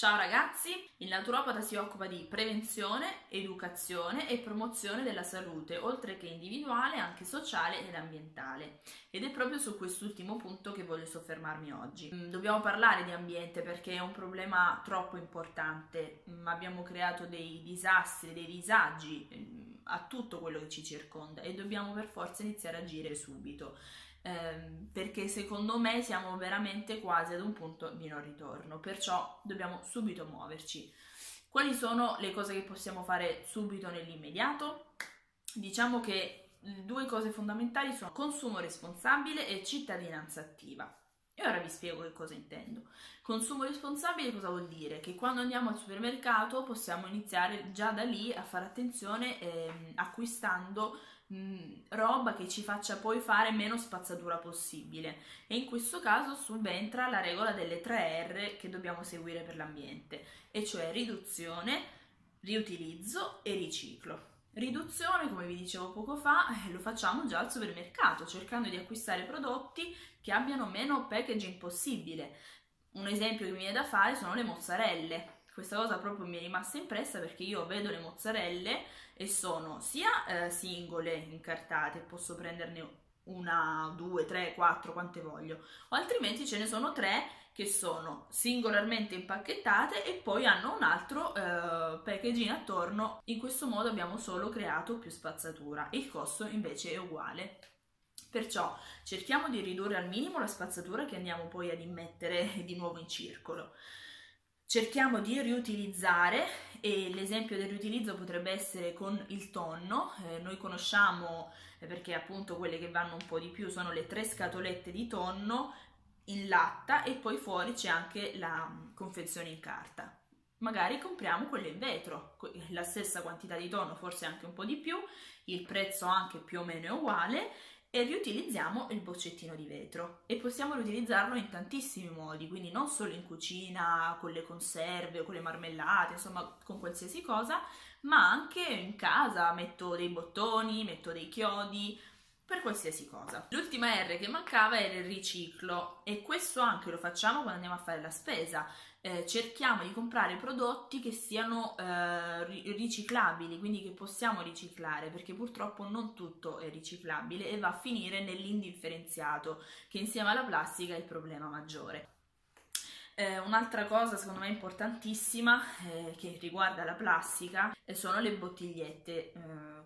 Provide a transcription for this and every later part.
Ciao ragazzi, il naturopata si occupa di prevenzione, educazione e promozione della salute, oltre che individuale, anche sociale ed ambientale. Ed è proprio su quest'ultimo punto che voglio soffermarmi oggi. Mm, dobbiamo parlare di ambiente perché è un problema troppo importante. Mm, abbiamo creato dei disastri, dei disagi mm, a tutto quello che ci circonda e dobbiamo per forza iniziare a agire subito ehm, perché secondo me siamo veramente quasi ad un punto di non ritorno, perciò dobbiamo subito muoverci. Quali sono le cose che possiamo fare subito nell'immediato? Diciamo che due cose fondamentali sono consumo responsabile e cittadinanza attiva. E ora vi spiego che cosa intendo. Consumo responsabile cosa vuol dire? Che quando andiamo al supermercato possiamo iniziare già da lì a fare attenzione eh, acquistando mh, roba che ci faccia poi fare meno spazzatura possibile e in questo caso subentra la regola delle 3 R che dobbiamo seguire per l'ambiente e cioè riduzione, riutilizzo e riciclo. Riduzione, come vi dicevo poco fa, eh, lo facciamo già al supermercato, cercando di acquistare prodotti che abbiano meno packaging possibile. Un esempio che mi viene da fare sono le mozzarelle. Questa cosa proprio mi è rimasta impressa perché io vedo le mozzarelle e sono sia eh, singole incartate, posso prenderne una, due, tre, quattro, quante voglio, o altrimenti ce ne sono tre che sono singolarmente impacchettate e poi hanno un altro eh, packaging attorno. In questo modo abbiamo solo creato più spazzatura. Il costo invece è uguale. Perciò cerchiamo di ridurre al minimo la spazzatura che andiamo poi ad immettere di nuovo in circolo. Cerchiamo di riutilizzare e l'esempio del riutilizzo potrebbe essere con il tonno. Eh, noi conosciamo, eh, perché appunto quelle che vanno un po' di più sono le tre scatolette di tonno in latta e poi fuori c'è anche la mm, confezione in carta. Magari compriamo quelle in vetro, la stessa quantità di tonno, forse anche un po' di più, il prezzo anche più o meno è uguale e riutilizziamo il boccettino di vetro e possiamo riutilizzarlo in tantissimi modi, quindi non solo in cucina con le conserve con le marmellate, insomma con qualsiasi cosa, ma anche in casa metto dei bottoni, metto dei chiodi, per qualsiasi cosa. L'ultima R che mancava era il riciclo e questo anche lo facciamo quando andiamo a fare la spesa. Eh, cerchiamo di comprare prodotti che siano eh, riciclabili, quindi che possiamo riciclare, perché purtroppo non tutto è riciclabile e va a finire nell'indifferenziato, che insieme alla plastica è il problema maggiore. Eh, un'altra cosa secondo me importantissima eh, che riguarda la plastica eh, sono le bottigliette, eh,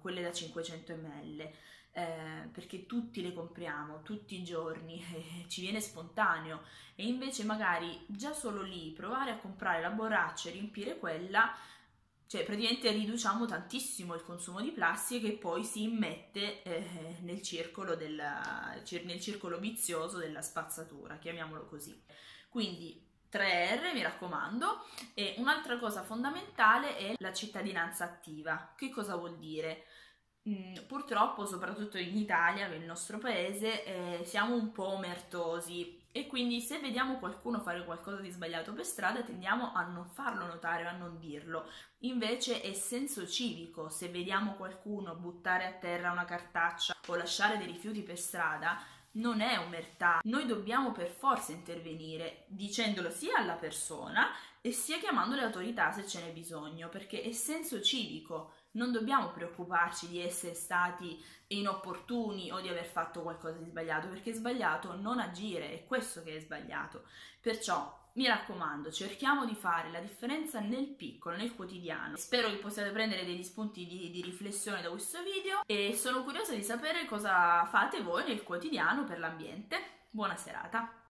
quelle da 500 ml eh, perché tutti le compriamo tutti i giorni, eh, ci viene spontaneo e invece magari già solo lì provare a comprare la borraccia e riempire quella cioè praticamente riduciamo tantissimo il consumo di plastica che poi si immette eh, nel, circolo della, nel circolo vizioso della spazzatura, chiamiamolo così. Quindi 3R, mi raccomando. E un'altra cosa fondamentale è la cittadinanza attiva. Che cosa vuol dire? Mm, purtroppo, soprattutto in Italia, nel nostro paese, eh, siamo un po' omertosi e quindi se vediamo qualcuno fare qualcosa di sbagliato per strada tendiamo a non farlo notare, a non dirlo. Invece è senso civico, se vediamo qualcuno buttare a terra una cartaccia o lasciare dei rifiuti per strada, non è omertà. Noi dobbiamo per forza intervenire dicendolo sia alla persona e sia chiamando le autorità se ce n'è bisogno, perché è senso civico non dobbiamo preoccuparci di essere stati inopportuni o di aver fatto qualcosa di sbagliato, perché è sbagliato non agire, è questo che è sbagliato. Perciò mi raccomando, cerchiamo di fare la differenza nel piccolo, nel quotidiano. Spero che possiate prendere degli spunti di, di, riflessione da questo video e sono curiosa di sapere cosa fate voi nel quotidiano per l'ambiente. Buona serata!